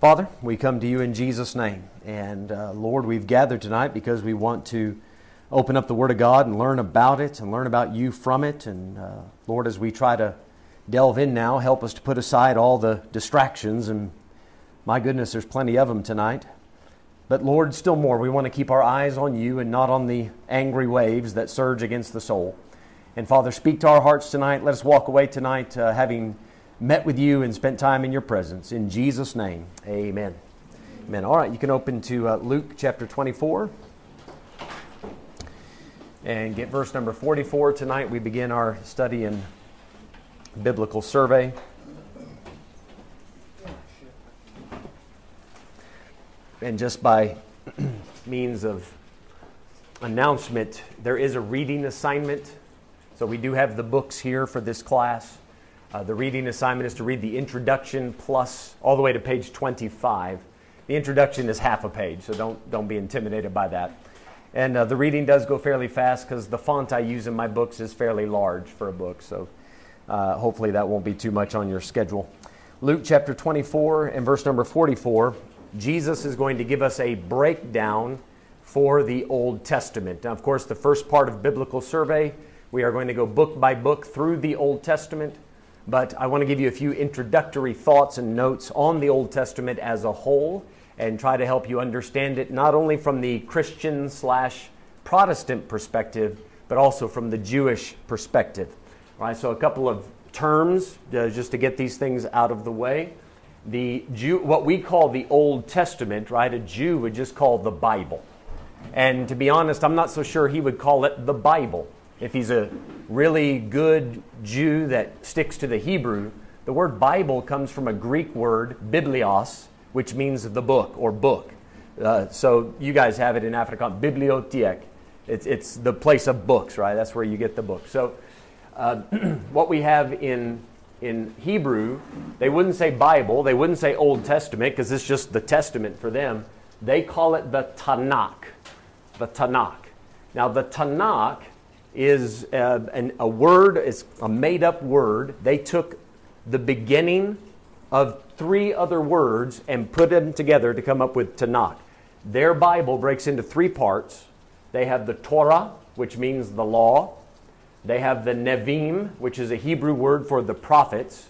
Father, we come to you in Jesus' name. And uh, Lord, we've gathered tonight because we want to open up the Word of God and learn about it and learn about you from it. And uh, Lord, as we try to delve in now, help us to put aside all the distractions. And my goodness, there's plenty of them tonight. But Lord, still more, we want to keep our eyes on you and not on the angry waves that surge against the soul. And Father, speak to our hearts tonight. Let us walk away tonight uh, having met with you and spent time in your presence. In Jesus' name, amen. Amen. All right, you can open to uh, Luke chapter 24 and get verse number 44. Tonight we begin our study in biblical survey. And just by means of announcement, there is a reading assignment. So we do have the books here for this class. Uh, the reading assignment is to read the introduction plus all the way to page 25. The introduction is half a page, so don't, don't be intimidated by that. And uh, the reading does go fairly fast because the font I use in my books is fairly large for a book, so uh, hopefully that won't be too much on your schedule. Luke chapter 24 and verse number 44, Jesus is going to give us a breakdown for the Old Testament. Now, of course, the first part of biblical survey, we are going to go book by book through the Old Testament but I want to give you a few introductory thoughts and notes on the Old Testament as a whole and try to help you understand it not only from the Christian slash Protestant perspective, but also from the Jewish perspective. All right, so a couple of terms uh, just to get these things out of the way. The Jew, what we call the Old Testament, right? A Jew would just call the Bible. And to be honest, I'm not so sure he would call it the Bible. If he's a really good Jew that sticks to the Hebrew, the word Bible comes from a Greek word, biblios, which means the book or book. Uh, so you guys have it in Afrikaans, bibliotheek. It's, it's the place of books, right? That's where you get the book. So uh, what we have in, in Hebrew, they wouldn't say Bible, they wouldn't say Old Testament because it's just the Testament for them. They call it the Tanakh. The Tanakh. Now, the Tanakh is a, uh, an, a word, it's a made up word. They took the beginning of three other words and put them together to come up with Tanakh. Their Bible breaks into three parts. They have the Torah, which means the law. They have the Nevim, which is a Hebrew word for the prophets.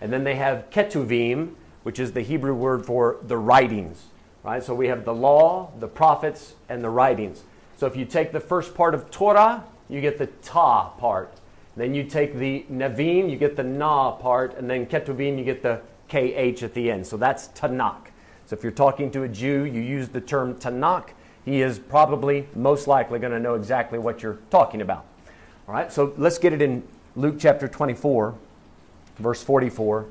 And then they have Ketuvim, which is the Hebrew word for the writings. Right? So we have the law, the prophets, and the writings. So if you take the first part of Torah, you get the ta part. Then you take the Nevim, you get the na part, and then Ketuvim, you get the kh at the end. So that's Tanakh. So if you're talking to a Jew, you use the term Tanakh, he is probably most likely going to know exactly what you're talking about. All right, so let's get it in Luke chapter 24, verse 44.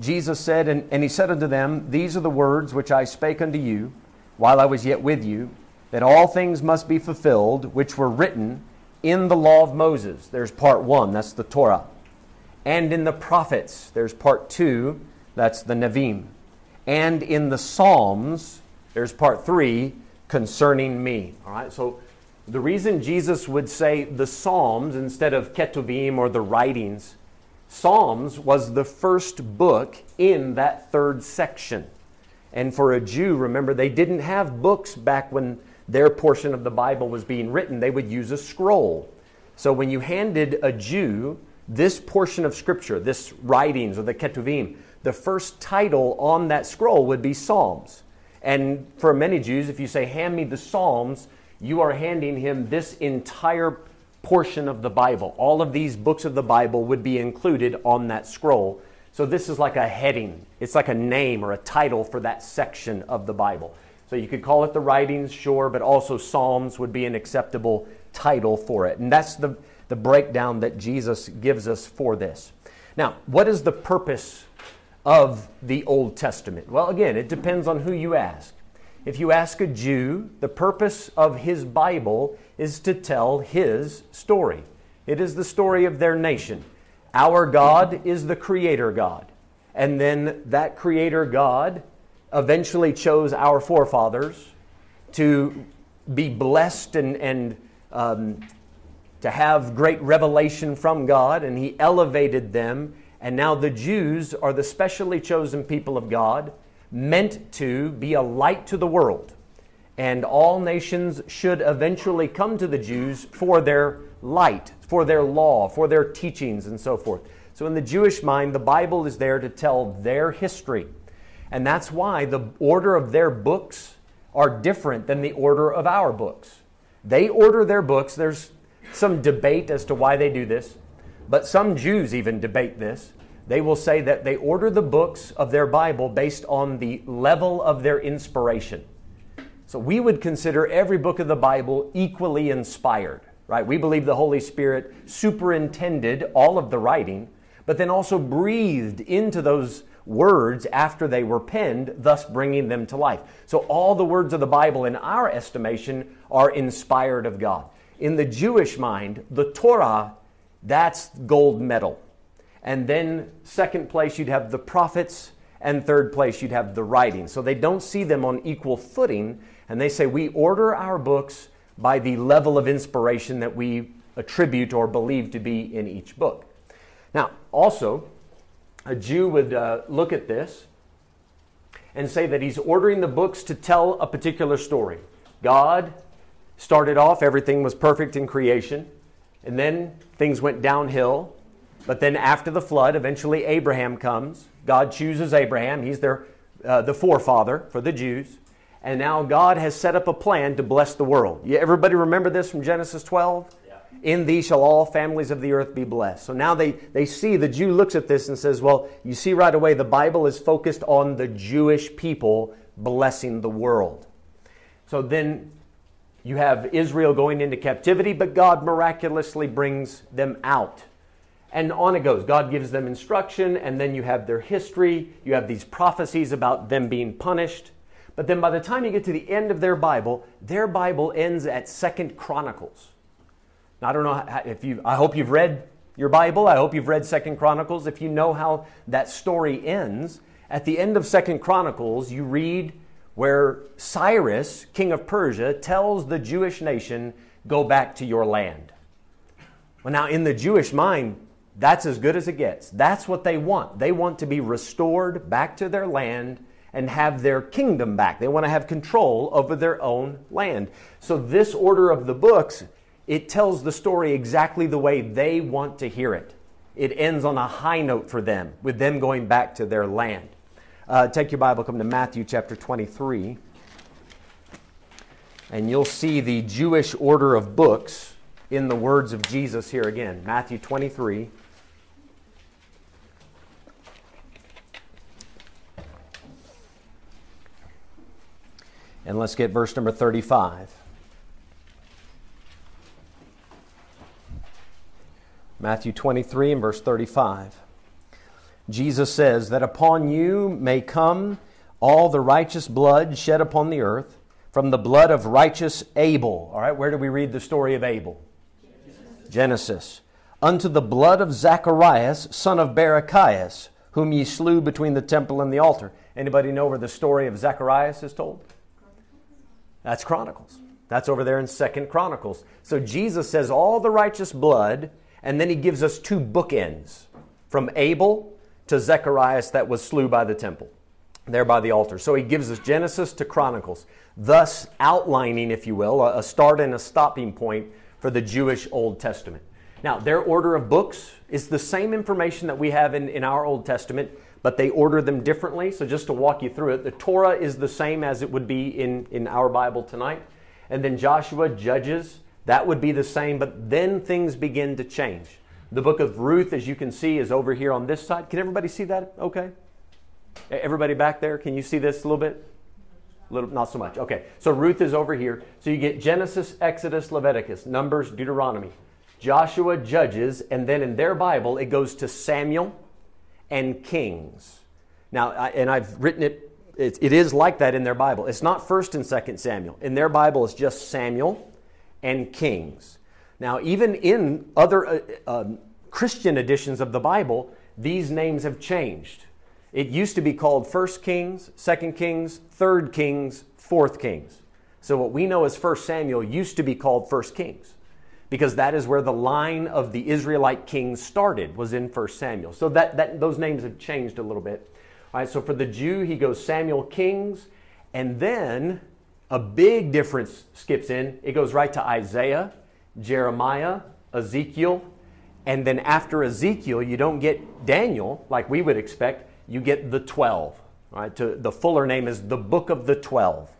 Jesus said, and, and he said unto them, These are the words which I spake unto you while I was yet with you, that all things must be fulfilled which were written in the law of Moses, there's part one, that's the Torah. And in the prophets, there's part two, that's the Nevim. And in the Psalms, there's part three, concerning me. All right, so the reason Jesus would say the Psalms instead of Ketuvim or the writings, Psalms was the first book in that third section. And for a Jew, remember, they didn't have books back when their portion of the Bible was being written, they would use a scroll. So when you handed a Jew this portion of Scripture, this writings or the Ketuvim, the first title on that scroll would be Psalms. And for many Jews, if you say, Hand me the Psalms, you are handing him this entire portion of the Bible. All of these books of the Bible would be included on that scroll. So this is like a heading, it's like a name or a title for that section of the Bible. So you could call it the writings, sure, but also Psalms would be an acceptable title for it. And that's the, the breakdown that Jesus gives us for this. Now, what is the purpose of the Old Testament? Well, again, it depends on who you ask. If you ask a Jew, the purpose of his Bible is to tell his story. It is the story of their nation. Our God is the Creator God. And then that Creator God eventually chose our forefathers to be blessed and, and um, to have great revelation from God, and He elevated them. And now the Jews are the specially chosen people of God. meant to be a light to the world. And all nations should eventually come to the Jews for their light, for their law, for their teachings, and so forth. So, in the Jewish mind, the Bible is there to tell their history. And that's why the order of their books are different than the order of our books. They order their books. There's some debate as to why they do this, but some Jews even debate this. They will say that they order the books of their Bible based on the level of their inspiration. So we would consider every book of the Bible equally inspired, right? We believe the Holy Spirit superintended all of the writing, but then also breathed into those words after they were penned, thus bringing them to life. So all the words of the Bible, in our estimation, are inspired of God. In the Jewish mind, the Torah, that's gold medal. And then, second place, you'd have the prophets, and third place, you'd have the writing. So they don't see them on equal footing, and they say we order our books by the level of inspiration that we attribute or believe to be in each book. Now, also, a Jew would uh, look at this and say that he's ordering the books to tell a particular story. God started off, everything was perfect in creation, and then things went downhill. But then after the flood, eventually Abraham comes. God chooses Abraham. He's their, uh, the forefather for the Jews. And now God has set up a plan to bless the world. Everybody remember this from Genesis 12? In thee shall all families of the earth be blessed. So now they, they see, the Jew looks at this and says, Well, you see right away, the Bible is focused on the Jewish people blessing the world. So then you have Israel going into captivity, but God miraculously brings them out. And on it goes. God gives them instruction, and then you have their history. You have these prophecies about them being punished. But then by the time you get to the end of their Bible, their Bible ends at Second Chronicles. I don't know if you, I hope you've read your Bible. I hope you've read Second Chronicles. If you know how that story ends, at the end of Second Chronicles, you read where Cyrus, king of Persia, tells the Jewish nation, Go back to your land. Well, now, in the Jewish mind, that's as good as it gets. That's what they want. They want to be restored back to their land and have their kingdom back. They want to have control over their own land. So, this order of the books it tells the story exactly the way they want to hear it. It ends on a high note for them, with them going back to their land. Uh, take your Bible, come to Matthew chapter 23, and you'll see the Jewish order of books in the words of Jesus here again. Matthew 23. And let's get verse number 35. Matthew 23 and verse 35. Jesus says, That upon you may come all the righteous blood shed upon the earth from the blood of righteous Abel. All right, where do we read the story of Abel? Genesis. Genesis. Unto the blood of Zacharias, son of Barachias, whom ye slew between the temple and the altar. Anybody know where the story of Zacharias is told? That's Chronicles. That's over there in Second Chronicles. So Jesus says all the righteous blood and then he gives us two bookends from Abel to Zechariah that was slew by the temple, there by the altar. So he gives us Genesis to Chronicles, thus outlining, if you will, a start and a stopping point for the Jewish Old Testament. Now, their order of books is the same information that we have in, in our Old Testament, but they order them differently. So, just to walk you through it, the Torah is the same as it would be in, in our Bible tonight. And then Joshua, Judges, that would be the same, but then things begin to change. The book of Ruth, as you can see, is over here on this side. Can everybody see that? Okay. Everybody back there, can you see this a little bit? A little, not so much. Okay. So Ruth is over here. So you get Genesis, Exodus, Leviticus, Numbers, Deuteronomy, Joshua, Judges, and then in their Bible it goes to Samuel and Kings. Now, I, and I've written it, it, it is like that in their Bible. It's not First and Second Samuel. In their Bible, it's just Samuel and Kings. Now, even in other uh, uh, Christian editions of the Bible, these names have changed. It used to be called First Kings, Second Kings, Third Kings, Fourth Kings. So what we know as First Samuel used to be called First Kings because that is where the line of the Israelite kings started was in First Samuel. So that, that those names have changed a little bit. All right, so for the Jew, he goes Samuel, Kings, and then a big difference skips in. It goes right to Isaiah, Jeremiah, Ezekiel, and then after Ezekiel, you don't get Daniel like we would expect. You get the 12. Right? To, the fuller name is the Book of the Twelve.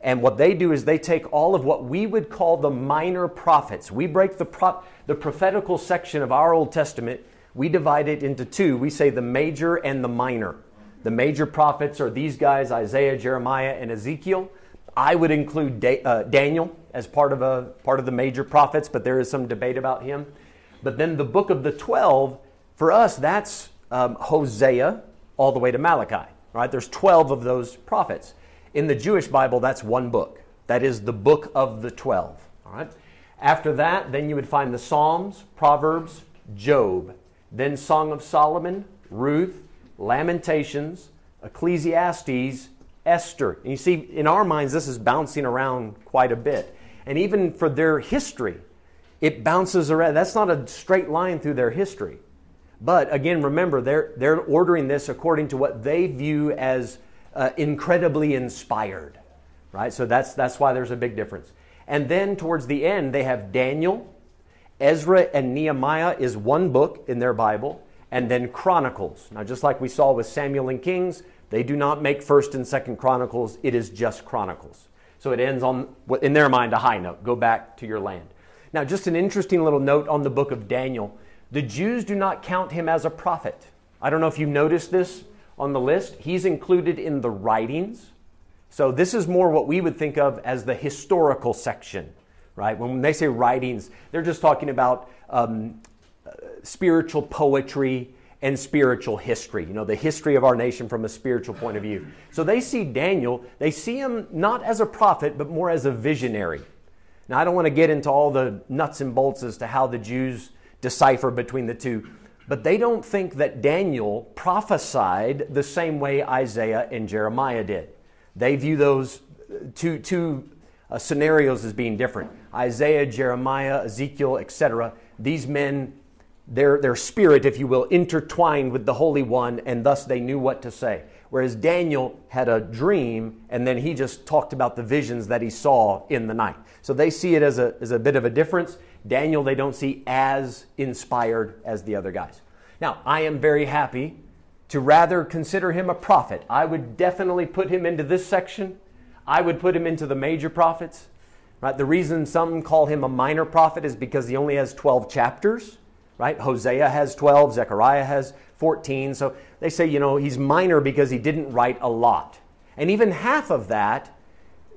And what they do is they take all of what we would call the minor prophets. We break the, the prophetical section of our Old Testament, we divide it into two. We say the major and the minor. The major prophets are these guys Isaiah, Jeremiah, and Ezekiel. I would include da- uh, Daniel as part of, a, part of the major prophets, but there is some debate about him. But then the book of the 12, for us, that's um, Hosea all the way to Malachi. Right? There's 12 of those prophets. In the Jewish Bible, that's one book. That is the book of the 12. All right? After that, then you would find the Psalms, Proverbs, Job, then Song of Solomon, Ruth, Lamentations, Ecclesiastes, Esther. And you see, in our minds, this is bouncing around quite a bit. And even for their history, it bounces around. That's not a straight line through their history. But again, remember, they're, they're ordering this according to what they view as uh, incredibly inspired, right? So that's, that's why there's a big difference. And then towards the end, they have Daniel, Ezra, and Nehemiah is one book in their Bible, and then Chronicles. Now, just like we saw with Samuel and Kings, they do not make first and second Chronicles, it is just Chronicles. So it ends on, in their mind, a high note. Go back to your land. Now, just an interesting little note on the book of Daniel. The Jews do not count him as a prophet. I don't know if you noticed this on the list. He's included in the writings. So this is more what we would think of as the historical section, right? When they say writings, they're just talking about um, spiritual poetry and spiritual history, you know, the history of our nation from a spiritual point of view. So they see Daniel, they see him not as a prophet, but more as a visionary. Now, I don't want to get into all the nuts and bolts as to how the Jews decipher between the two. But they don't think that Daniel prophesied the same way Isaiah and Jeremiah did. They view those two, two uh, scenarios as being different. Isaiah, Jeremiah, Ezekiel, etc. These men, their, their spirit, if you will, intertwined with the Holy One, and thus they knew what to say. Whereas Daniel had a dream, and then he just talked about the visions that he saw in the night. So they see it as a, as a bit of a difference. Daniel, they don't see as inspired as the other guys. Now, I am very happy to rather consider him a prophet. I would definitely put him into this section. I would put him into the major prophets. Right? The reason some call him a minor prophet is because he only has 12 chapters. Right? Hosea has 12, Zechariah has 14. So they say, you know, he's minor because he didn't write a lot. And even half of that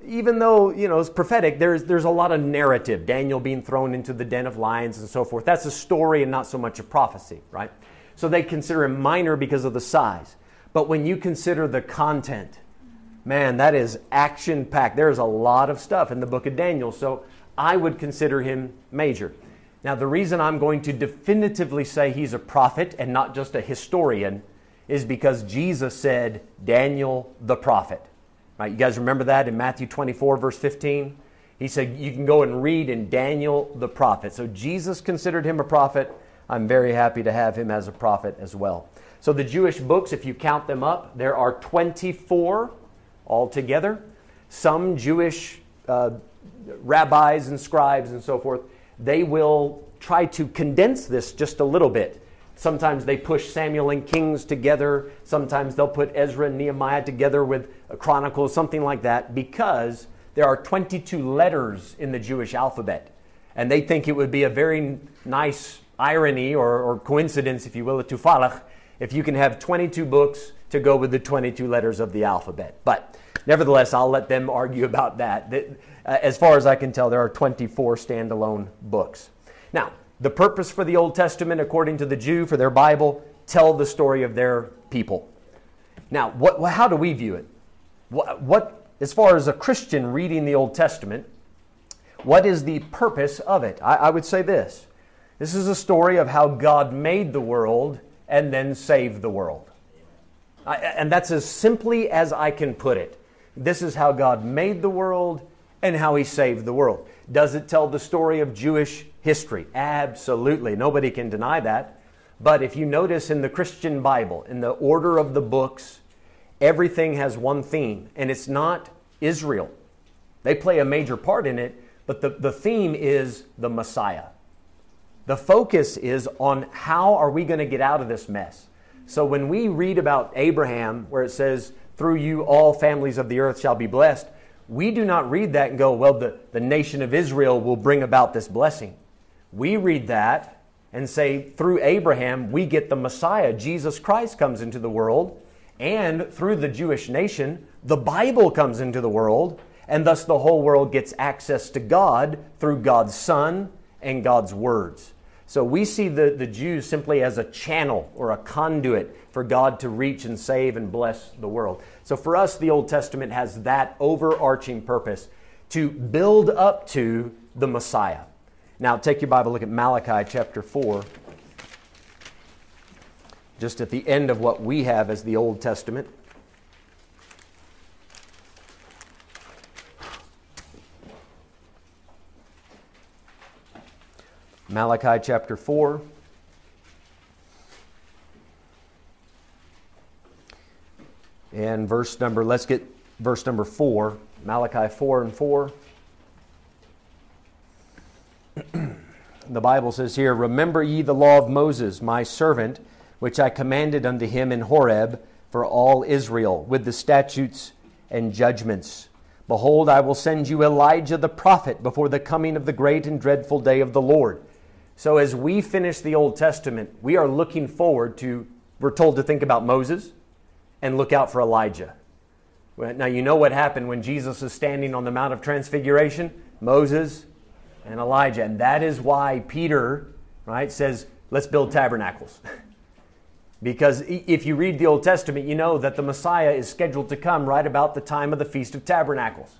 even though you know it's prophetic, there's there's a lot of narrative. Daniel being thrown into the den of lions and so forth. That's a story and not so much a prophecy, right? So they consider him minor because of the size. But when you consider the content, man, that is action packed. There's a lot of stuff in the book of Daniel. So I would consider him major. Now, the reason I'm going to definitively say he's a prophet and not just a historian is because Jesus said, Daniel the prophet. Right, you guys remember that in Matthew 24, verse 15? He said, You can go and read in Daniel the prophet. So Jesus considered him a prophet. I'm very happy to have him as a prophet as well. So the Jewish books, if you count them up, there are 24 altogether. Some Jewish uh, rabbis and scribes and so forth, they will try to condense this just a little bit Sometimes they push Samuel and Kings together. Sometimes they'll put Ezra and Nehemiah together with Chronicles, something like that, because there are 22 letters in the Jewish alphabet. And they think it would be a very nice irony or, or coincidence, if you will, a tufalach, if you can have 22 books to go with the 22 letters of the alphabet. But nevertheless, I'll let them argue about that. Uh, as far as I can tell, there are 24 standalone books. Now, the purpose for the Old Testament, according to the Jew, for their Bible, tell the story of their people. Now, what, how do we view it? What, what, as far as a Christian reading the Old Testament, what is the purpose of it? I, I would say this this is a story of how God made the world and then saved the world. I, and that's as simply as I can put it. This is how God made the world and how he saved the world. Does it tell the story of Jewish history. Absolutely. Nobody can deny that. But if you notice in the Christian Bible, in the order of the books, everything has one theme, and it's not Israel. They play a major part in it, but the, the theme is the Messiah. The focus is on how are we going to get out of this mess. So when we read about Abraham, where it says, through you all families of the earth shall be blessed, we do not read that and go, well, the, the nation of Israel will bring about this blessing. We read that and say, through Abraham, we get the Messiah. Jesus Christ comes into the world, and through the Jewish nation, the Bible comes into the world, and thus the whole world gets access to God through God's Son and God's words. So we see the, the Jews simply as a channel or a conduit for God to reach and save and bless the world. So for us, the Old Testament has that overarching purpose to build up to the Messiah. Now, take your Bible, look at Malachi chapter 4. Just at the end of what we have as the Old Testament. Malachi chapter 4. And verse number, let's get verse number 4. Malachi 4 and 4. the Bible says here, Remember ye the law of Moses, my servant, which I commanded unto him in Horeb for all Israel, with the statutes and judgments. Behold, I will send you Elijah the prophet before the coming of the great and dreadful day of the Lord. So, as we finish the Old Testament, we are looking forward to, we're told to think about Moses and look out for Elijah. Now, you know what happened when Jesus is standing on the Mount of Transfiguration? Moses and Elijah. And that is why Peter, right, says, let's build tabernacles. because if you read the Old Testament, you know that the Messiah is scheduled to come right about the time of the Feast of Tabernacles.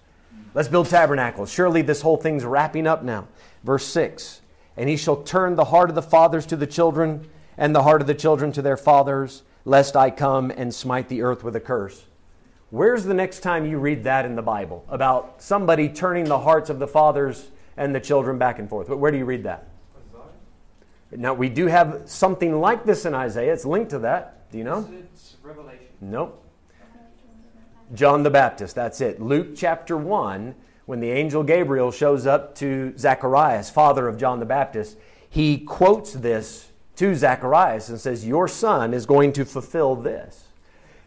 Let's build tabernacles. Surely this whole thing's wrapping up now. Verse 6 and he shall turn the heart of the fathers to the children, and the heart of the children to their fathers, lest I come and smite the earth with a curse. Where's the next time you read that in the Bible about somebody turning the hearts of the fathers and the children back and forth? Where do you read that? Now, we do have something like this in Isaiah. It's linked to that. Do you know? It's Revelation. Nope. John the Baptist, that's it. Luke chapter 1 when the angel Gabriel shows up to Zacharias, father of John the Baptist, he quotes this to Zacharias and says, Your son is going to fulfill this.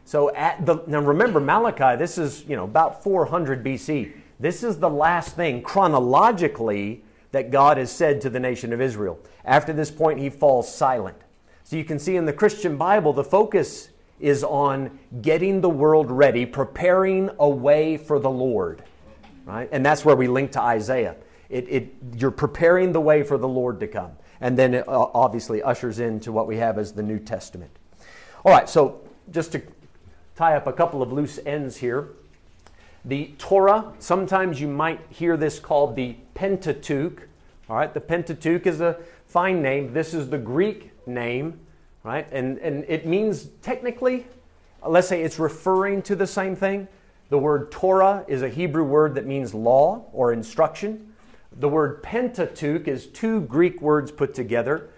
So at the now remember Malachi, this is you know about 400 BC. This is the last thing chronologically that God has said to the nation of Israel. After this point, he falls silent. So you can see in the Christian Bible, the focus is on getting the world ready, preparing a way for the Lord right? And that's where we link to Isaiah. It, it, you're preparing the way for the Lord to come. And then it uh, obviously ushers into what we have as the New Testament. All right, so just to tie up a couple of loose ends here. The Torah, sometimes you might hear this called the Pentateuch. All right, the Pentateuch is a fine name. This is the Greek name, right? And, and it means technically, let's say it's referring to the same thing, the word Torah is a Hebrew word that means law or instruction. The word Pentateuch is two Greek words put together.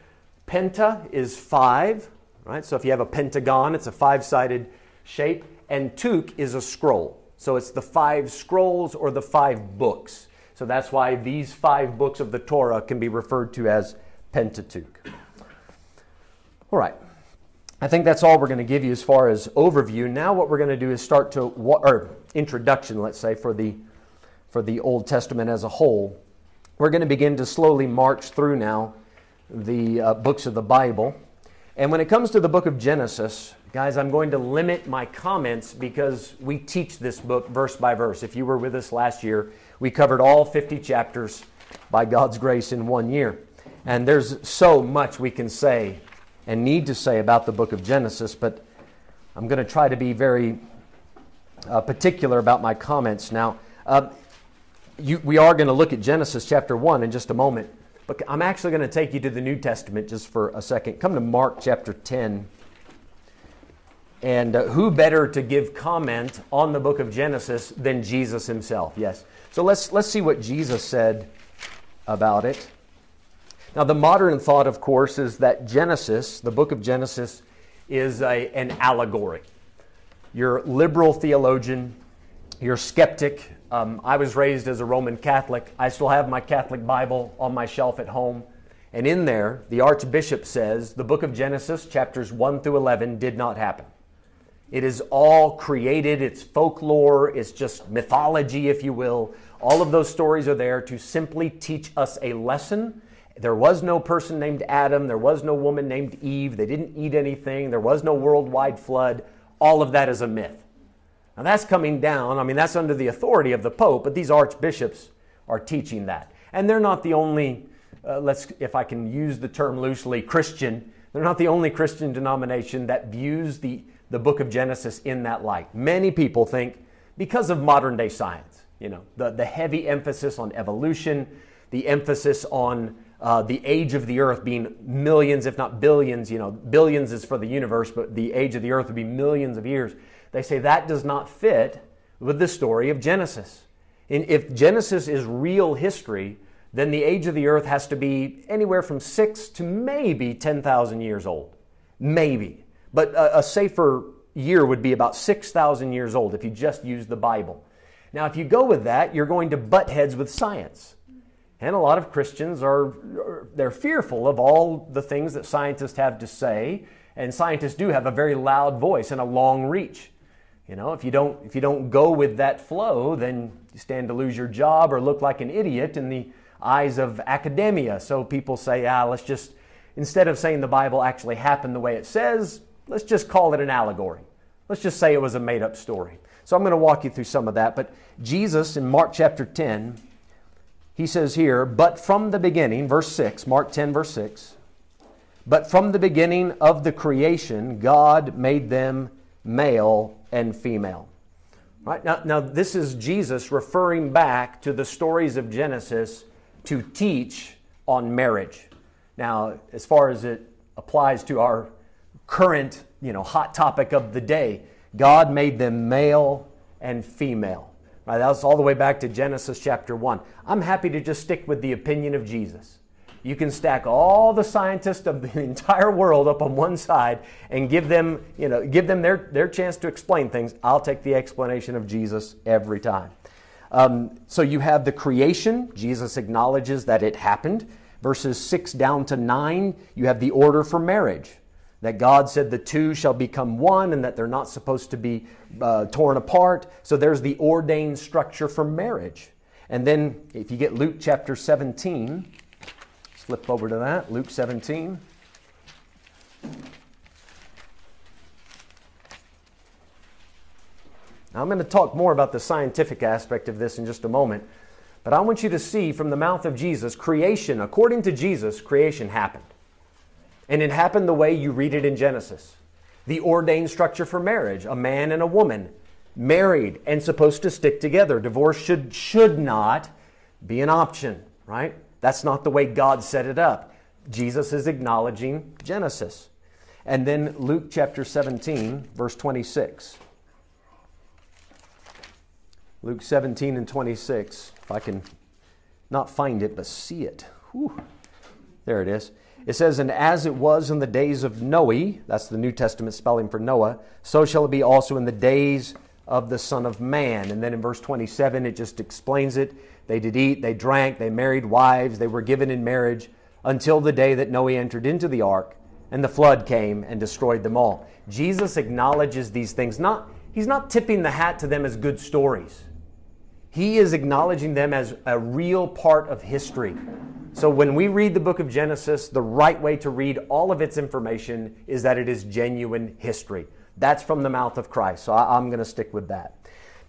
Penta is five, right? So if you have a pentagon, it's a five sided shape. And Tuch is a scroll. So it's the five scrolls or the five books. So that's why these five books of the Torah can be referred to as Pentateuch. All right. I think that's all we're going to give you as far as overview. Now, what we're going to do is start to, or introduction, let's say, for the, for the Old Testament as a whole. We're going to begin to slowly march through now the uh, books of the Bible. And when it comes to the book of Genesis, guys, I'm going to limit my comments because we teach this book verse by verse. If you were with us last year, we covered all 50 chapters by God's grace in one year. And there's so much we can say and need to say about the book of Genesis, but I'm going to try to be very uh, particular about my comments. Now, uh, you, we are going to look at Genesis chapter 1 in just a moment, but I'm actually going to take you to the New Testament just for a second. Come to Mark chapter 10. And uh, who better to give comment on the book of Genesis than Jesus himself? Yes. So let's, let's see what Jesus said about it. Now, the modern thought, of course, is that Genesis, the book of Genesis, is a, an allegory. your liberal theologian, your skeptic. Um, I was raised as a Roman Catholic. I still have my Catholic Bible on my shelf at home. And in there, the Archbishop says the book of Genesis, chapters 1 through 11, did not happen. It is all created, it's folklore, it's just mythology, if you will. All of those stories are there to simply teach us a lesson. There was no person named Adam, there was no woman named Eve, they didn't eat anything, there was no worldwide flood. All of that is a myth. Now that's coming down, I mean, that's under the authority of the Pope, but these archbishops are teaching that. And they're not the only, uh, let's, if I can use the term loosely, Christian. They're not the only Christian denomination that views the the book of Genesis in that light. Many people think because of modern day science, you know, the, the heavy emphasis on evolution, the emphasis on uh, the age of the earth being millions, if not billions, you know, billions is for the universe, but the age of the earth would be millions of years. They say that does not fit with the story of Genesis. And if Genesis is real history, then the age of the earth has to be anywhere from six to maybe 10,000 years old. Maybe. But a, a safer year would be about 6,000 years old if you just use the Bible. Now, if you go with that, you're going to butt heads with science. And a lot of Christians are they're fearful of all the things that scientists have to say, and scientists do have a very loud voice and a long reach. You know, if you don't if you don't go with that flow, then you stand to lose your job or look like an idiot in the eyes of academia. So people say, "Ah, let's just instead of saying the Bible actually happened the way it says, Let's just call it an allegory. Let's just say it was a made up story. So I'm going to walk you through some of that. But Jesus in Mark chapter 10, he says here, but from the beginning, verse 6, Mark 10, verse 6, but from the beginning of the creation, God made them male and female. Right? Now, now, this is Jesus referring back to the stories of Genesis to teach on marriage. Now, as far as it applies to our current, you know, hot topic of the day. God made them male and female. Right, that's all the way back to Genesis chapter 1. I'm happy to just stick with the opinion of Jesus. You can stack all the scientists of the entire world up on one side and give them, you know, give them their, their chance to explain things. I'll take the explanation of Jesus every time. Um, so you have the creation. Jesus acknowledges that it happened. Verses 6 down to 9, you have the order for marriage that God said the two shall become one and that they're not supposed to be uh, torn apart. So there's the ordained structure for marriage. And then if you get Luke chapter 17, flip over to that, Luke 17. Now, I'm going to talk more about the scientific aspect of this in just a moment, but I want you to see from the mouth of Jesus, creation, according to Jesus, creation happened. And it happened the way you read it in Genesis. The ordained structure for marriage a man and a woman, married and supposed to stick together. Divorce should, should not be an option, right? That's not the way God set it up. Jesus is acknowledging Genesis. And then Luke chapter 17, verse 26. Luke 17 and 26, if I can not find it, but see it. Whew. There it is. It says, And as it was in the days of Noe, that's the New Testament spelling for Noah, so shall it be also in the days of the Son of Man. And then in verse 27, it just explains it. They did eat, they drank, they married wives, they were given in marriage until the day that Noe entered into the ark and the flood came and destroyed them all. Jesus acknowledges these things. Not, he's not tipping the hat to them as good stories. He is acknowledging them as a real part of history. So when we read the book of Genesis, the right way to read all of its information is that it is genuine history. That's from the mouth of Christ. So I, am going to stick with that.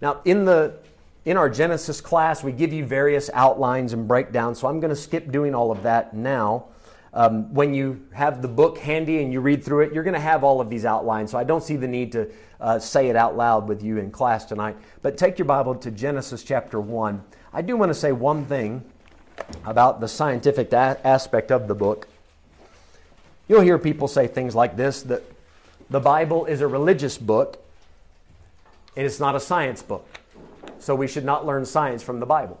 Now, in the in our Genesis class, we give you various outlines and breakdowns. So I'm going to skip doing all of that now. Um, when you have the book handy and you read through it, you're going to have all of these outlines. So I don't see the need to uh, say it out loud with you in class tonight. But take your Bible to Genesis chapter 1. I do want to say one thing about the scientific aspect of the book. You'll hear people say things like this that the Bible is a religious book and it's not a science book. So we should not learn science from the Bible.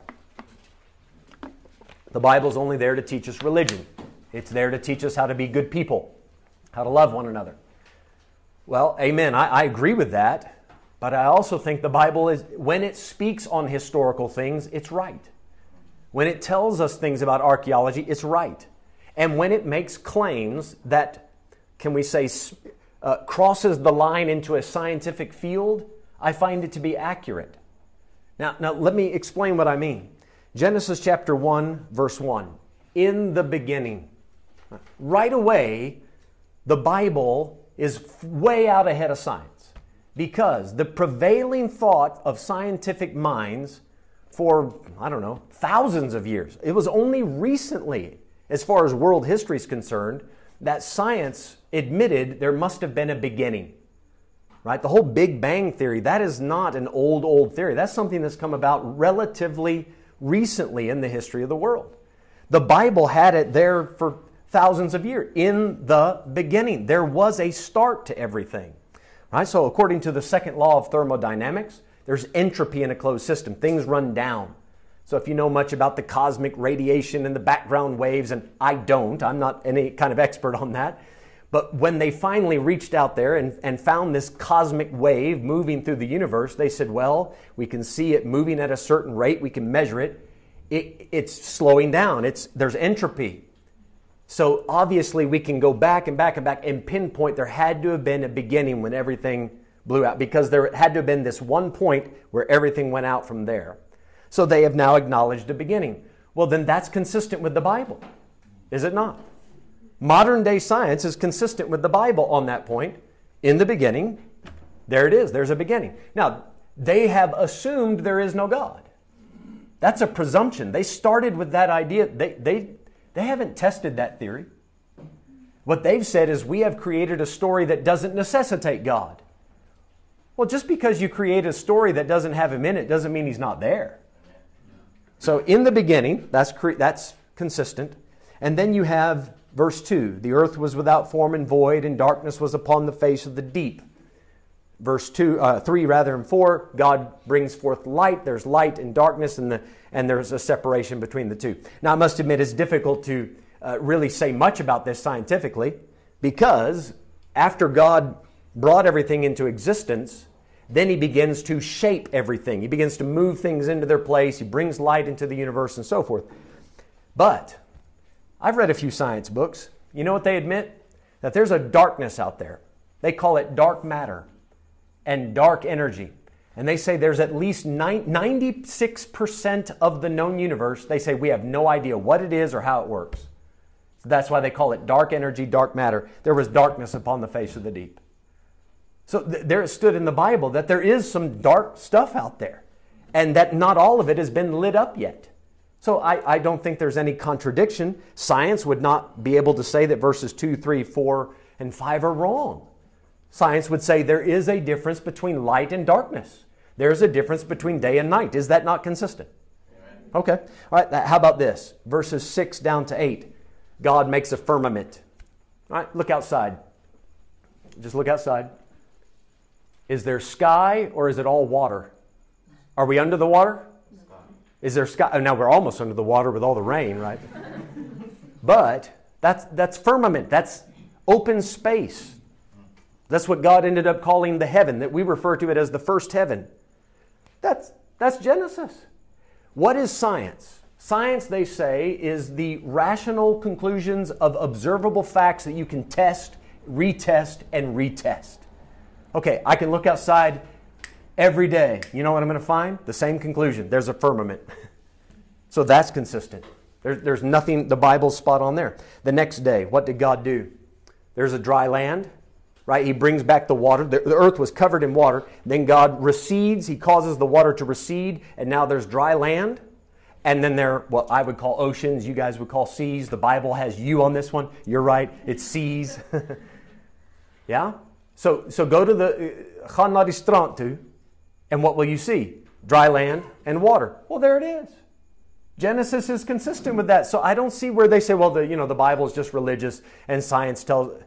The Bible is only there to teach us religion. It's there to teach us how to be good people, how to love one another. Well, amen. I, I agree with that. But I also think the Bible is, when it speaks on historical things, it's right. When it tells us things about archaeology, it's right. And when it makes claims that, can we say, uh, crosses the line into a scientific field, I find it to be accurate. Now, now, let me explain what I mean. Genesis chapter 1, verse 1. In the beginning. Right away, the Bible is way out ahead of science because the prevailing thought of scientific minds for, I don't know, thousands of years, it was only recently, as far as world history is concerned, that science admitted there must have been a beginning. Right? The whole Big Bang theory, that is not an old, old theory. That's something that's come about relatively recently in the history of the world. The Bible had it there for thousands of years. In the beginning, there was a start to everything. Right? So, according to the second law of thermodynamics, there's entropy in a closed system. Things run down. So, if you know much about the cosmic radiation and the background waves, and I don't, I'm not any kind of expert on that, but when they finally reached out there and, and found this cosmic wave moving through the universe, they said, well, we can see it moving at a certain rate, we can measure it. it it's slowing down, it's, there's entropy. So obviously, we can go back and back and back and pinpoint there had to have been a beginning when everything blew out because there had to have been this one point where everything went out from there. So they have now acknowledged a beginning. Well, then that's consistent with the Bible, is it not? Modern day science is consistent with the Bible on that point. In the beginning, there it is, there's a beginning. Now, they have assumed there is no God. That's a presumption. They started with that idea. They, they, they haven't tested that theory. What they've said is we have created a story that doesn't necessitate God. Well, just because you create a story that doesn't have him in it doesn't mean he's not there. So, in the beginning, that's, cre- that's consistent. And then you have Verse 2 The earth was without form and void, and darkness was upon the face of the deep. Verse 2, uh, 3 rather and 4, God brings forth light. There's light and darkness, and, the, and there's a separation between the two. Now, I must admit, it's difficult to uh, really say much about this scientifically because after God brought everything into existence, then he begins to shape everything. He begins to move things into their place. He brings light into the universe and so forth. But I've read a few science books. You know what they admit? That there's a darkness out there. They call it dark matter and dark energy. And they say there's at least 96% of the known universe, they say we have no idea what it is or how it works. So that's why they call it dark energy, dark matter. There was darkness upon the face of the deep. So th- there it stood in the Bible that there is some dark stuff out there and that not all of it has been lit up yet. So I, I don't think there's any contradiction. Science would not be able to say that verses 2, 3, 4, and 5 are wrong. Science would say there is a difference between light and darkness. There's a difference between day and night. Is that not consistent? Okay. All right. How about this? Verses 6 down to 8. God makes a firmament. All right. Look outside. Just look outside. Is there sky or is it all water? Are we under the water? Is there sky? Oh, now we're almost under the water with all the rain, right? but that's, that's firmament, that's open space. That's what God ended up calling the heaven, that we refer to it as the first heaven. That's, that's Genesis. What is science? Science, they say, is the rational conclusions of observable facts that you can test, retest, and retest. Okay, I can look outside every day. You know what I'm going to find? The same conclusion. There's a firmament. so that's consistent. There, there's nothing, the Bible's spot on there. The next day, what did God do? There's a dry land, right? He brings back the water. The, the earth was covered in water. Then God recedes. He causes the water to recede, and now there's dry land. And then there, what I would call oceans, you guys would call seas. The Bible has you on this one. You're right, it's seas. yeah? So, so go to the uh, and what will you see? Dry land and water. Well, there it is. Genesis is consistent with that. So I don't see where they say, well, the, you know, the Bible is just religious and science tells.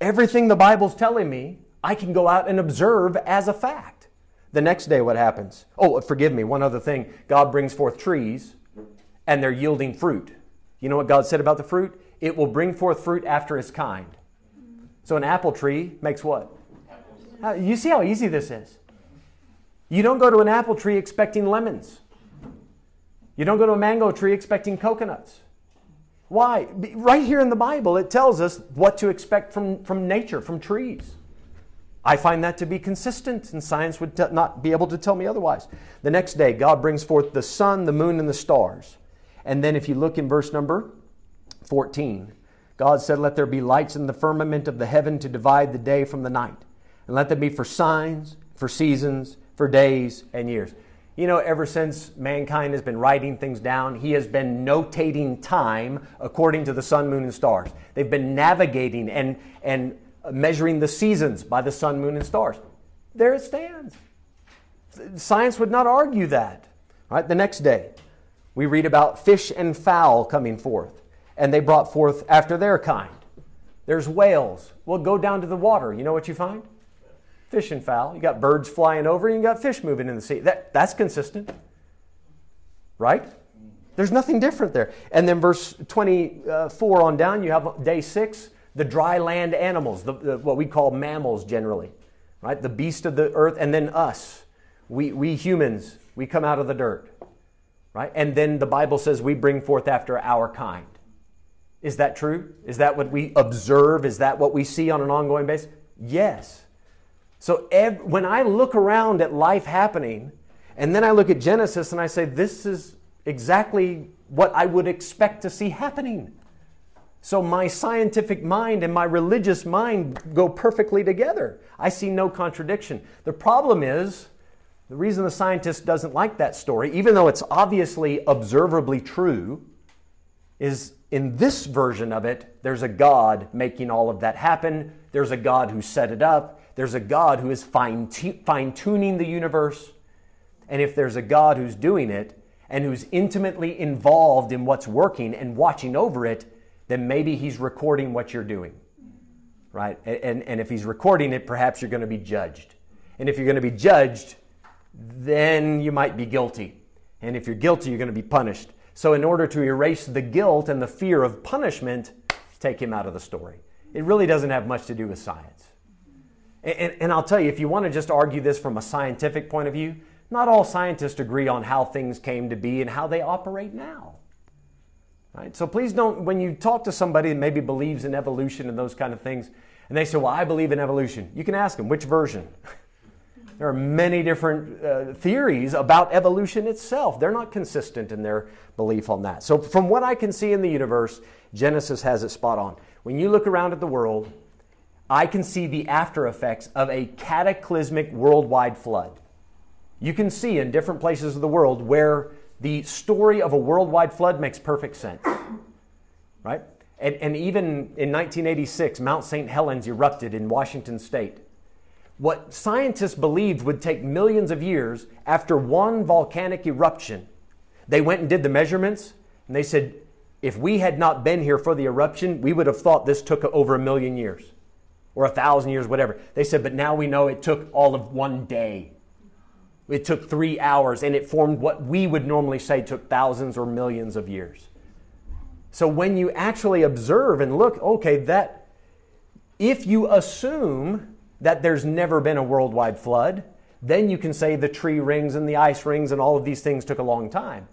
Everything the Bible's telling me, I can go out and observe as a fact. The next day, what happens? Oh, forgive me, one other thing. God brings forth trees and they're yielding fruit. You know what God said about the fruit? It will bring forth fruit after its kind. So an apple tree makes what? You see how easy this is? You don't go to an apple tree expecting lemons. You don't go to a mango tree expecting coconuts. Why? Right here in the Bible, it tells us what to expect from, from nature, from trees. I find that to be consistent, and science would t- not be able to tell me otherwise. The next day, God brings forth the sun, the moon, and the stars. And then, if you look in verse number 14, God said, Let there be lights in the firmament of the heaven to divide the day from the night, and let them be for signs, for seasons, for days and years. You know, ever since mankind has been writing things down, he has been notating time according to the sun, moon, and stars. They've been navigating and, and measuring the seasons by the sun, moon, and stars. There it stands. Science would not argue that. Right? The next day, we read about fish and fowl coming forth, and they brought forth after their kind. There's whales. Well, go down to the water. You know what you find? Fish and fowl. You got birds flying over, you got fish moving in the sea. That, that's consistent. Right? There's nothing different there. And then verse 24 on down, you have day six the dry land animals, the, the, what we call mammals generally, right? The beast of the earth, and then us. We, we humans, we come out of the dirt, right? And then the Bible says we bring forth after our kind. Is that true? Is that what we observe? Is that what we see on an ongoing basis? Yes. So ev- when I look around at life happening, and then I look at Genesis and I say, this is exactly what I would expect to see happening. So my scientific mind and my religious mind go perfectly together. I see no contradiction. The problem is, the reason the scientist doesn't like that story, even though it's obviously observably true, is in this version of it, there's a God making all of that happen. There's a God who set it up. There's a God who is fine tuning the universe. And if there's a God who's doing it and who's intimately involved in what's working and watching over it, then maybe he's recording what you're doing. Right? And, and if he's recording it, perhaps you're going to be judged. And if you're going to be judged, then you might be guilty. And if you're guilty, you're going to be punished. So, in order to erase the guilt and the fear of punishment, take him out of the story. It really doesn't have much to do with science. And, and, I'll tell you, if you want to just argue this from a scientific point of view, not all scientists agree on how things came to be and how they operate now. Right? So please don't, when you talk to somebody that maybe believes in evolution and those kind of things, and they say, Well, I believe in evolution, you can ask them, which version? there are many different uh, theories about evolution itself. They're not consistent in their belief on that. So, from what I can see in the universe, Genesis has it spot on. When you look around at the world, I can see the after effects of a cataclysmic worldwide flood. You can see in different places of the world where the story of a worldwide flood makes perfect sense, right? And, and even in 1986, Mount St. Helens erupted in Washington state. What scientists believed would take millions of years after one volcanic eruption, they went and did the measurements, and they said, if we had not been here for the eruption, we would have thought this took over a million years or a thousand years, whatever. They said, but now we know it took all of one day. It took three hours and it formed what we would normally say took thousands or millions of years. So when you actually observe and look, okay, that, if you assume that there's never been a worldwide flood, then you can say the tree rings and the ice rings and all of these things took a long time.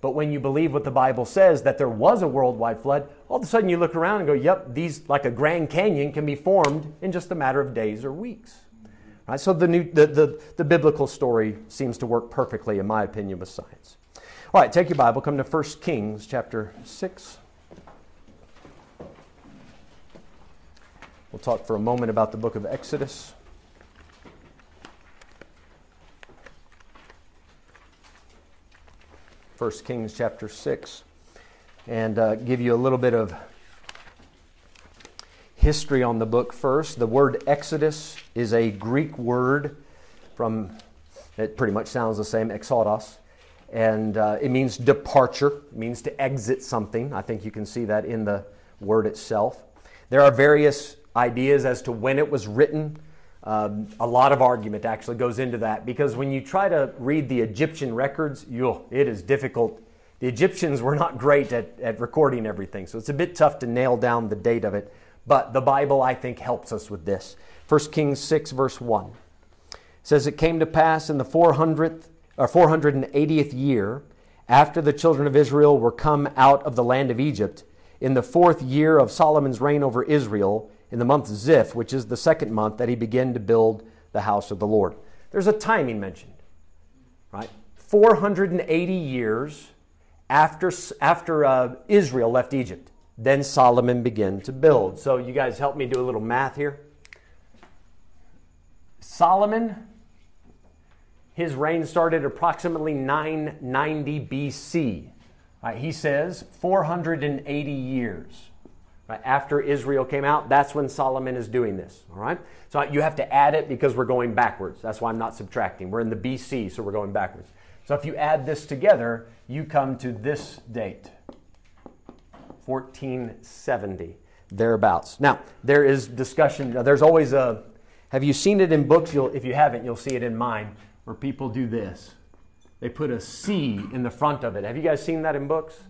But when you believe what the Bible says that there was a worldwide flood, all of a sudden you look around and go, yep, these, like a Grand Canyon, can be formed in just a matter of days or weeks. Right? So the, new, the, the, the biblical story seems to work perfectly, in my opinion, with science. All right, take your Bible, come to 1 Kings chapter 6. We'll talk for a moment about the book of Exodus. First Kings chapter 6, and uh, give you a little bit of history on the book first. The word Exodus is a Greek word from, it pretty much sounds the same, exodus. And uh, it means departure, it means to exit something. I think you can see that in the word itself. There are various ideas as to when it was written. Um, a lot of argument actually goes into that because when you try to read the Egyptian records, you, it is difficult. The Egyptians were not great at, at recording everything, so it's a bit tough to nail down the date of it. But the Bible, I think, helps us with this. 1 Kings 6, verse 1. says it came to pass in the 400th or 480th year after the children of Israel were come out of the land of Egypt in the fourth year of Solomon's reign over Israel in the month Zif which is the second month that he began to build the house of the Lord. There's a timing mentioned right? 480 years after after uh, Israel left Egypt. Then Solomon began to build. So you guys help me do a little math here. Solomon his reign started approximately 990 BC. Right, he says 480 years. Right, after Israel came out, that's when Solomon is doing this. All right? So you have to add it because we're going backwards. That's why I'm not subtracting. We're in the BC, so we're going backwards. So if you add this together, you come to this date 1470, thereabouts. Now, there is discussion. There's always a. Have you seen it in books? You'll, if you haven't, you'll see it in mine where people do this. They put a C in the front of it. Have you guys seen that in books?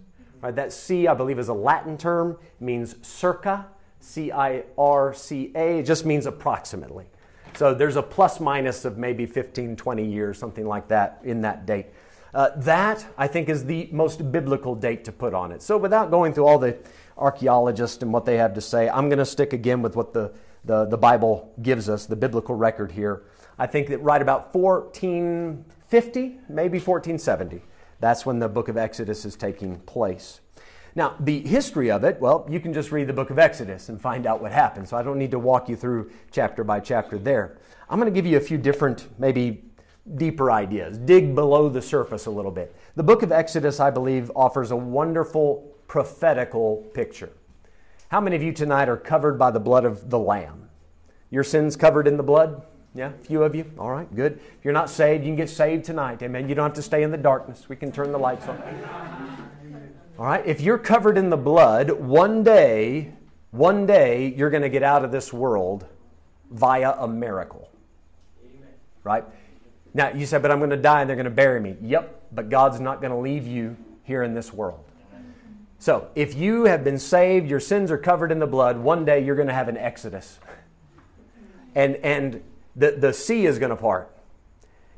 Right, that C, I believe, is a Latin term. Means circa, C I R C A. It just means approximately. So there's a plus minus of maybe 15, 20 years, something like that, in that date. Uh, that, I think, is the most biblical date to put on it. So without going through all the archaeologists and what they have to say, I'm going to stick again with what the, the, the Bible gives us, the biblical record here. I think that right about 1450, maybe 1470, that's when the book of Exodus is taking place. Now, the history of it, well, you can just read the book of Exodus and find out what happened. So I don't need to walk you through chapter by chapter there. I'm going to give you a few different, maybe deeper ideas, dig below the surface a little bit. The book of Exodus, I believe, offers a wonderful prophetical picture. How many of you tonight are covered by the blood of the Lamb? Your sins covered in the blood? Yeah, a few of you. All right, good. If you're not saved, you can get saved tonight. Amen. You don't have to stay in the darkness. We can turn the lights on. All right, if you're covered in the blood, one day, one day, you're going to get out of this world via a miracle. Right? Now, you said, but I'm going to die and they're going to bury me. Yep, but God's not going to leave you here in this world. So, if you have been saved, your sins are covered in the blood, one day you're going to have an exodus. And, and the, the sea is going to part.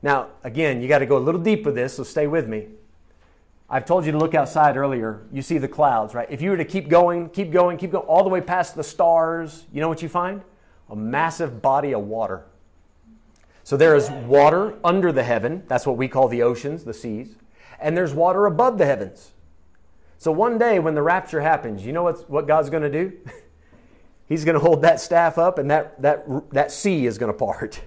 Now, again, you got to go a little deep with this, so stay with me. I've told you to look outside earlier. You see the clouds, right? If you were to keep going, keep going, keep going, all the way past the stars, you know what you find? A massive body of water. So there is water under the heaven. That's what we call the oceans, the seas. And there's water above the heavens. So one day when the rapture happens, you know what's, what God's going to do? He's going to hold that staff up, and that, that, that sea is going to part.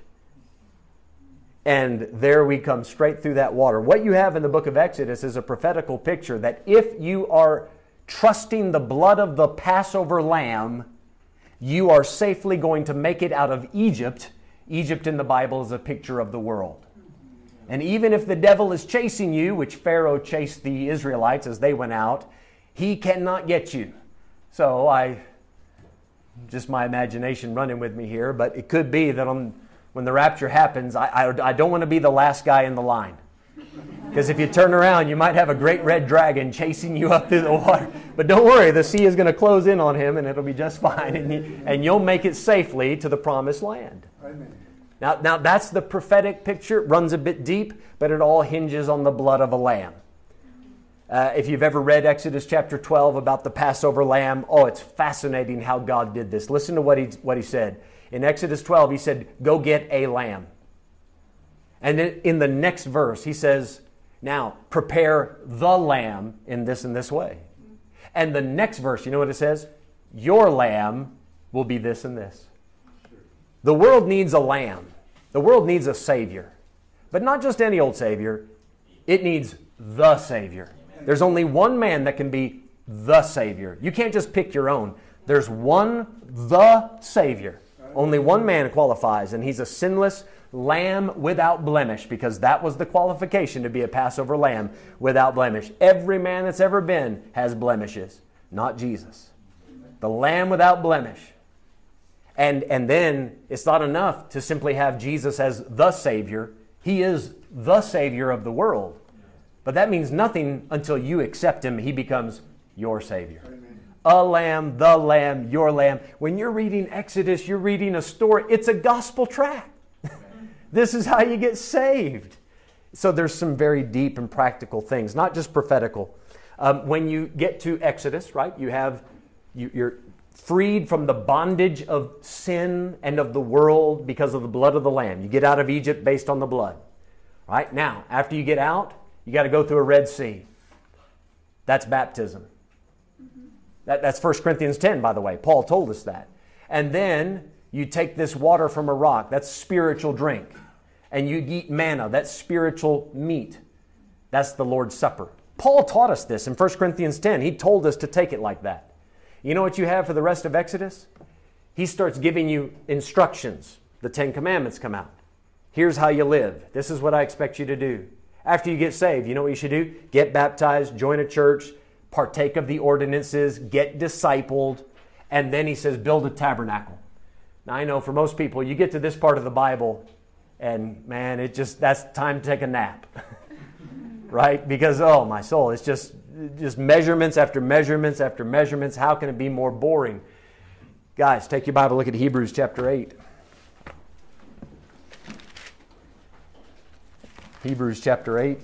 And there we come straight through that water. What you have in the book of Exodus is a prophetical picture that if you are trusting the blood of the Passover lamb, you are safely going to make it out of Egypt. Egypt in the Bible is a picture of the world. And even if the devil is chasing you, which Pharaoh chased the Israelites as they went out, he cannot get you. So I just my imagination running with me here, but it could be that on, when the rapture happens, I, I, I don't want to be the last guy in the line. Because if you turn around, you might have a great red dragon chasing you up through the water. But don't worry, the sea is going to close in on him and it'll be just fine. And, you, and you'll make it safely to the promised land. Amen. Now, now, that's the prophetic picture. It runs a bit deep, but it all hinges on the blood of a lamb. Uh, if you've ever read Exodus chapter 12 about the Passover lamb, oh, it's fascinating how God did this. Listen to what he, what he said. In Exodus 12, he said, Go get a lamb. And then in the next verse, he says, Now prepare the lamb in this and this way. And the next verse, you know what it says? Your lamb will be this and this. The world needs a lamb, the world needs a Savior. But not just any old Savior, it needs the Savior. There's only one man that can be the Savior. You can't just pick your own. There's one, the Savior. Only one man qualifies, and he's a sinless lamb without blemish, because that was the qualification to be a Passover lamb without blemish. Every man that's ever been has blemishes, not Jesus. The lamb without blemish. And, and then it's not enough to simply have Jesus as the Savior. He is the Savior of the world. But that means nothing until you accept Him. He becomes your Savior. Amen. A lamb, the lamb, your lamb. When you're reading Exodus, you're reading a story. It's a gospel tract. This is how you get saved. So there's some very deep and practical things, not just prophetical. Um, when you get to Exodus, right, you have you, you're freed from the bondage of sin and of the world because of the blood of the Lamb. You get out of Egypt based on the blood. Right now, after you get out, you got to go through a Red Sea. That's baptism. Mm-hmm. That, that's 1 Corinthians 10, by the way. Paul told us that. And then you take this water from a rock, that's spiritual drink. And you eat manna, that's spiritual meat. That's the Lord's Supper. Paul taught us this in 1 Corinthians 10. He told us to take it like that. You know what you have for the rest of Exodus? He starts giving you instructions. The Ten Commandments come out. Here's how you live. This is what I expect you to do. After you get saved, you know what you should do? Get baptized, join a church, partake of the ordinances, get discipled, and then he says, build a tabernacle. Now, I know for most people, you get to this part of the Bible, and man, it just, that's time to take a nap. right? Because, oh, my soul, it's just, just measurements after measurements after measurements. How can it be more boring? Guys, take your Bible, look at Hebrews chapter 8. Hebrews chapter 8,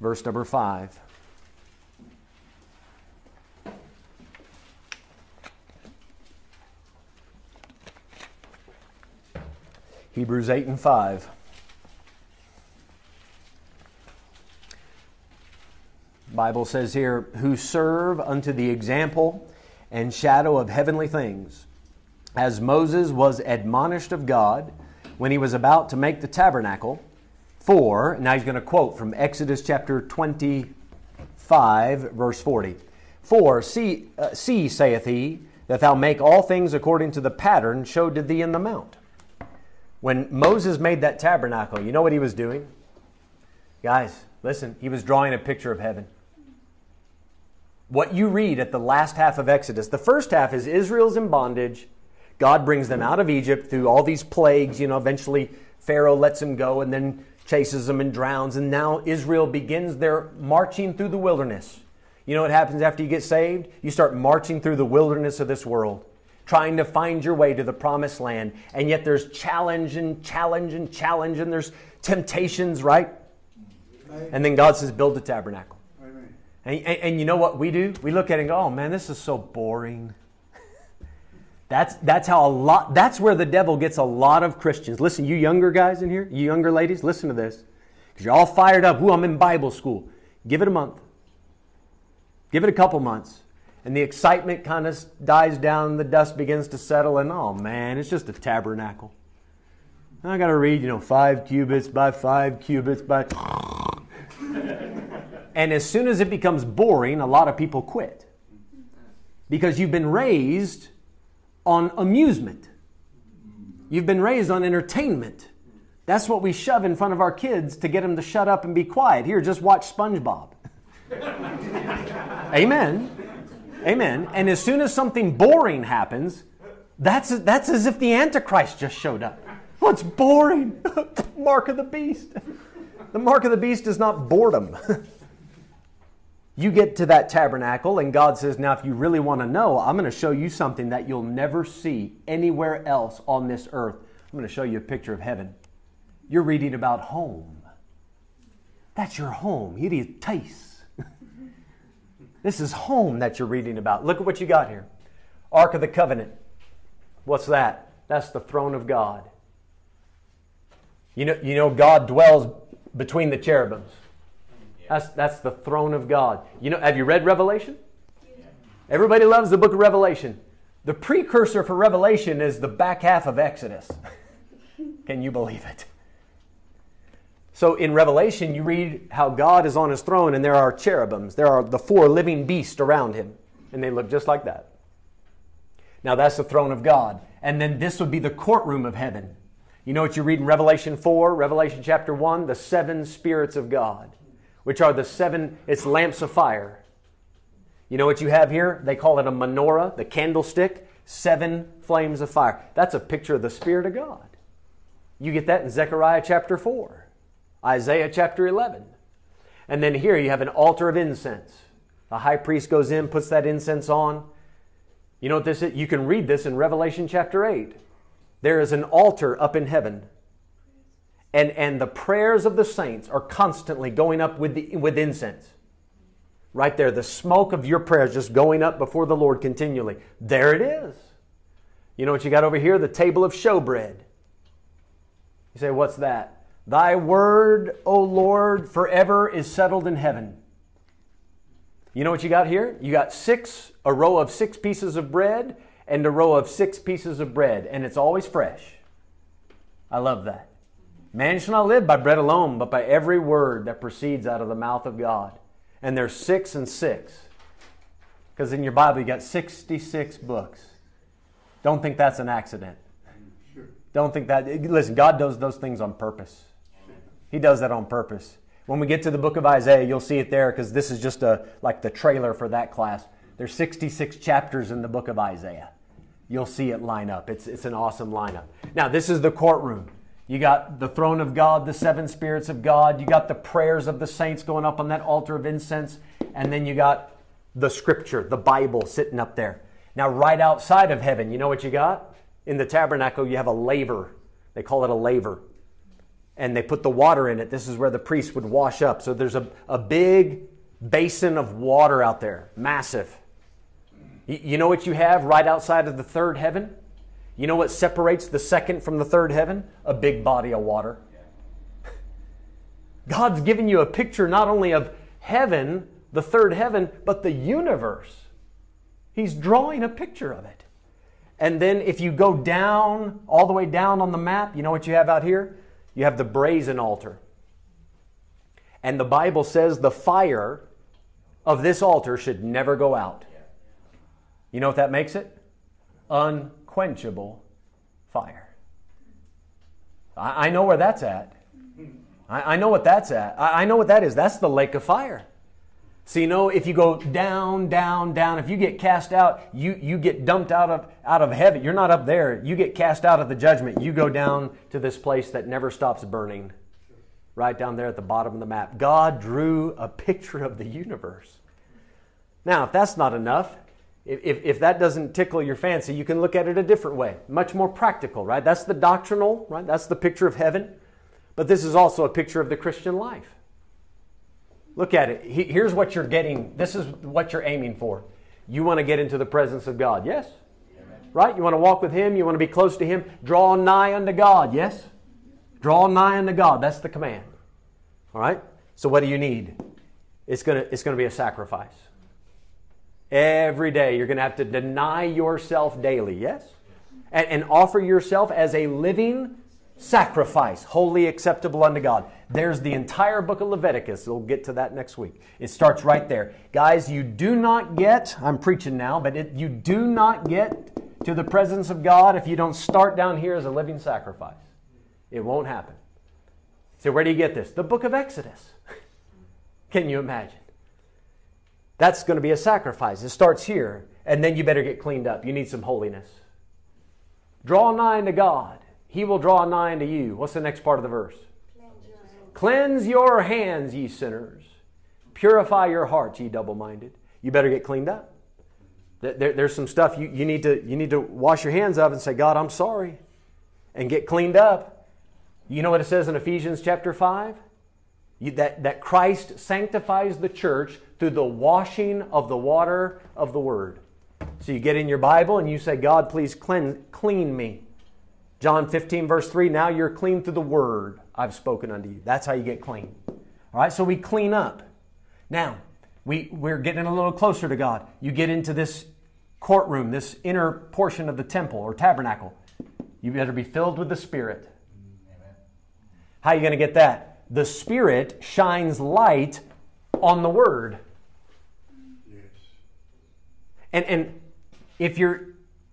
verse number 5. Hebrews 8 and 5. Bible says here, who serve unto the example and shadow of heavenly things, as Moses was admonished of God when he was about to make the tabernacle. For, now he's going to quote from Exodus chapter 25, verse 40. For, see, uh, see, saith he, that thou make all things according to the pattern showed to thee in the mount. When Moses made that tabernacle, you know what he was doing? Guys, listen, he was drawing a picture of heaven. What you read at the last half of Exodus, the first half is Israel's in bondage. God brings them out of Egypt through all these plagues. You know, eventually Pharaoh lets them go and then chases them and drowns. And now Israel begins their marching through the wilderness. You know what happens after you get saved? You start marching through the wilderness of this world trying to find your way to the promised land. And yet there's challenge and challenge and challenge, and there's temptations, right? And then God says, build the tabernacle. And, and, and, you know what we do? We look at it and go, oh man, this is so boring. That's, that's how a lot, that's where the devil gets a lot of Christians. Listen, you younger guys in here, you younger ladies, listen to this. Because you're all fired up. Ooh, I'm in Bible school. Give it a month. Give it a couple months and the excitement kind of dies down, the dust begins to settle, and oh man, it's just a tabernacle. I got to read, you know, five cubits by five cubits by. and as soon as it becomes boring, a lot of people quit. Because you've been raised on amusement, you've been raised on entertainment. That's what we shove in front of our kids to get them to shut up and be quiet. Here, just watch SpongeBob. Amen. Amen. And as soon as something boring happens, that's, that's as if the Antichrist just showed up. What's boring. mark of the beast. The mark of the beast is not boredom. you get to that tabernacle, and God says, Now, if you really want to know, I'm going to show you something that you'll never see anywhere else on this earth. I'm going to show you a picture of heaven. You're reading about home. That's your home. A taste. This is home that you're reading about. Look at what you got here Ark of the Covenant. What's that? That's the throne of God. You know, you know God dwells between the cherubims. That's, that's the throne of God. You know, have you read Revelation? Everybody loves the book of Revelation. The precursor for Revelation is the back half of Exodus. Can you believe it? So in Revelation, you read how God is on his throne and there are cherubims. There are the four living beasts around him, and they look just like that. Now that's the throne of God. And then this would be the courtroom of heaven. You know what you read in Revelation 4, Revelation chapter 1? The seven spirits of God, which are the seven, it's lamps of fire. You know what you have here? They call it a menorah, the candlestick, seven flames of fire. That's a picture of the Spirit of God. You get that in Zechariah chapter 4. Isaiah chapter 11. And then here you have an altar of incense. The high priest goes in, puts that incense on. You know what this is? You can read this in Revelation chapter 8. There is an altar up in heaven And, and the prayers of the saints are constantly going up with, the, with incense. Right there, the smoke of your prayers just going up before the Lord continually. There it is. You know what you got over here? The table of showbread. You say, What's that? Thy word, O Lord, forever is settled in heaven. You know what you got here? You got six, a row of six pieces of bread and a row of six pieces of bread, and it's always fresh. I love that. Man shall not live by bread alone, but by every word that proceeds out of the mouth of God. And there's six and six. Because in your Bible, you got 66 books. Don't think that's an accident. Don't think that. Listen, God does those things on purpose. He does that on purpose. When we get to the book of Isaiah, you'll see it there because this is just a like the trailer for that class. There's 66 chapters in the book of Isaiah. You'll see it line up. It's, it's an awesome lineup. Now, this is the courtroom. You got the throne of God, the seven spirits of God. You got the prayers of the saints going up on that altar of incense. And then you got the scripture, the Bible sitting up there. Now, right outside of heaven, you know what you got? In the tabernacle, you have a laver. They call it a laver and they put the water in it. This is where the priest would wash up. So there's a, a big basin of water out there, massive. You, you know what you have right outside of the third heaven? You know what separates the second from the third heaven? A big body of water. God's given you a picture not only of heaven, the third heaven, but the universe. He's drawing a picture of it. And then if you go down, all the way down on the map, you know what you have out here? You have the brazen altar. And the Bible says the fire of this altar should never go out. You know what that makes it? Unquenchable fire. I, I know where that's at. I, I, know what that's at. I, I know what that is. That's the lake of fire. So you know, if you go down, down, down, if you get cast out, you, you get dumped out of, out of heaven. You're not up there. You get cast out of the judgment. You go down to this place that never stops burning. Right down there at the bottom of the map. God drew a picture of the universe. Now, if that's not enough, if, if, that doesn't tickle your fancy, you can look at it a different way. Much more practical, right? That's the doctrinal, right? That's the picture of heaven. But this is also a picture of the Christian life. Look at it. Here's what you're getting. This is what you're aiming for. You want to get into the presence of God. Yes? Amen. Right? You want to walk with Him. You want to be close to Him. Draw nigh unto God. Yes? Draw nigh unto God. That's the command. All right? So what do you need? It's going to, it's going to be a sacrifice. Every day you're going to have to deny yourself daily. Yes? And, and offer yourself as a living sacrifice, wholly acceptable unto God. There's the entire book of Leviticus. We'll get to that next week. It starts right there. Guys, you do not get, I'm preaching now, but it, you do not get to the presence of God if you don't start down here as a living sacrifice. It won't happen. So, where do you get this? The book of Exodus. Can you imagine? That's going to be a sacrifice. It starts here, and then you better get cleaned up. You need some holiness. Draw nigh to God he will draw nigh unto you. What's the next part of the verse? Cleanse your hands, ye sinners. Purify your hearts, ye double minded. You better get cleaned up. There, there's some stuff you, you, need to, you need to wash your hands of and say, God, I'm sorry, and get cleaned up. You know what it says in Ephesians chapter 5? That, that Christ sanctifies the church through the washing of the water of the Word. So you get in your Bible and you say, God, please cleanse, clean me. John 15, verse 3 Now you're clean through the word I've spoken unto you. That's how you get clean. All right, so we clean up. Now, we, we're getting a little closer to God. You get into this courtroom, this inner portion of the temple or tabernacle. You better be filled with the Spirit. Amen. How are you going to get that? The Spirit shines light on the Word. Yes. And, and if you're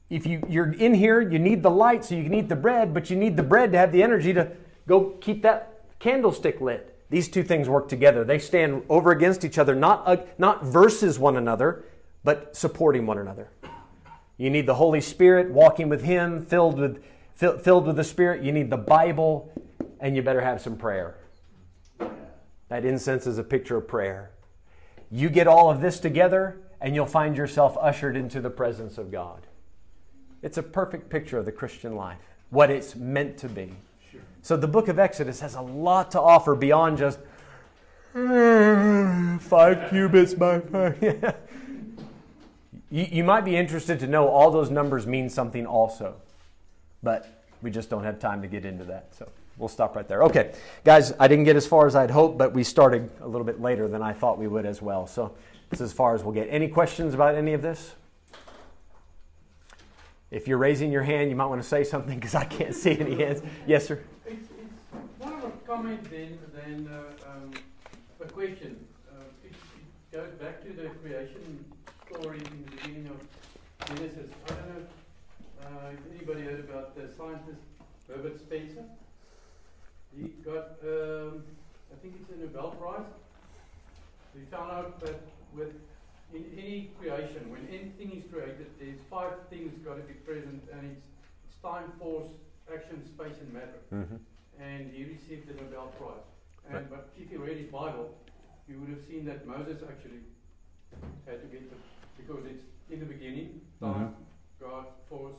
if you, you're in here, you need the light so you can eat the bread, but you need the bread to have the energy to go keep that candlestick lit. These two things work together. They stand over against each other, not, uh, not versus one another, but supporting one another. You need the Holy Spirit walking with Him, filled with, fill, filled with the Spirit. You need the Bible, and you better have some prayer. That incense is a picture of prayer. You get all of this together, and you'll find yourself ushered into the presence of God. It's a perfect picture of the Christian life, what it's meant to be. Sure. So the book of Exodus has a lot to offer beyond just mm, five cubits by five. you, you might be interested to know all those numbers mean something also, but we just don't have time to get into that. So we'll stop right there. Okay, guys, I didn't get as far as I'd hoped, but we started a little bit later than I thought we would as well. So this is as far as we'll get. Any questions about any of this? If you're raising your hand, you might want to say something because I can't see any hands. Yes, sir. It's, it's more of a comment than, than uh, um, a question. Uh, it, it goes back to the creation story in the beginning of Genesis. I don't know uh, if anybody heard about the scientist Herbert Spencer. He got, um, I think it's a Nobel Prize. He found out that with in any creation, when anything is created, there's five things got to be present, and it's, it's time, force, action, space, and matter. Mm-hmm. And he received the Nobel Prize. And but if you read his Bible, you would have seen that Moses actually had to get the because it's in the beginning, time, God, force,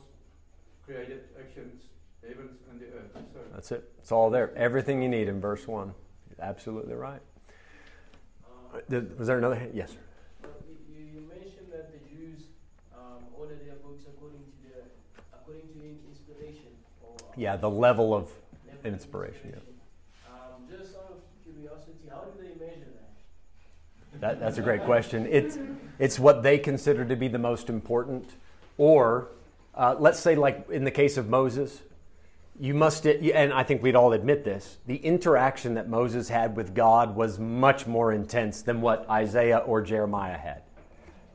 created actions, heavens and the earth. So That's it. It's all there. Everything you need in verse 1. You're absolutely right. Uh, Did- Was there another hand? Yes, sir. You, you mentioned that the Jews um, order their books according to the according to inspiration or uh, Yeah, the level of level of inspiration, yeah. Um, just out of curiosity, how do they measure that? That, that's a great question. It's, it's what they consider to be the most important. Or, uh, let's say, like in the case of Moses, you must, and I think we'd all admit this, the interaction that Moses had with God was much more intense than what Isaiah or Jeremiah had.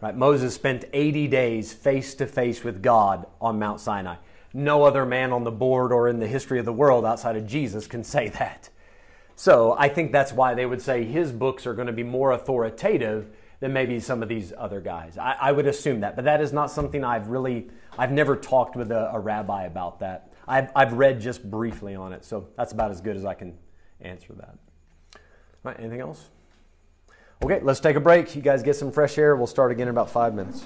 Right? Moses spent 80 days face to face with God on Mount Sinai. No other man on the board or in the history of the world outside of Jesus can say that. So I think that's why they would say his books are going to be more authoritative than maybe some of these other guys. I, I would assume that, but that is not something I've really, I've never talked with a, a rabbi about that. I've, I've read just briefly on it, so that's about as good as I can answer that. All right, anything else? Okay, let's take a break. You guys get some fresh air. We'll start again in about five minutes.